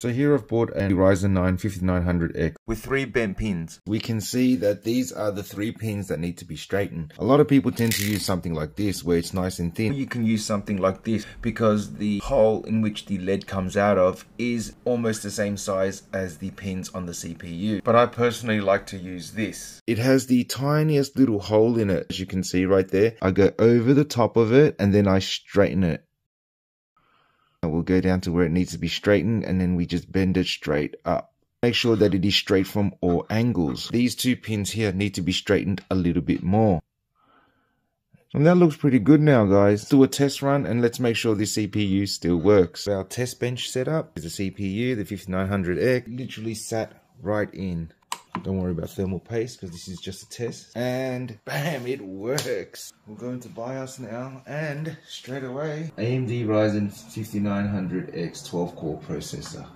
So here I've bought a Ryzen 9 5900X with three bent pins. We can see that these are the three pins that need to be straightened. A lot of people tend to use something like this where it's nice and thin. You can use something like this because the hole in which the lead comes out of is almost the same size as the pins on the CPU. But I personally like to use this. It has the tiniest little hole in it as you can see right there. I go over the top of it and then I straighten it. We'll go down to where it needs to be straightened and then we just bend it straight up. Make sure that it is straight from all angles. These two pins here need to be straightened a little bit more. And that looks pretty good now, guys. Do a test run and let's make sure this CPU still works. Our test bench setup is the CPU, the 5900X, literally sat right in. Don't worry about thermal paste because this is just a test. And bam, it works. We'll go into BIOS now and straight away, AMD Ryzen 5900X 12 core processor.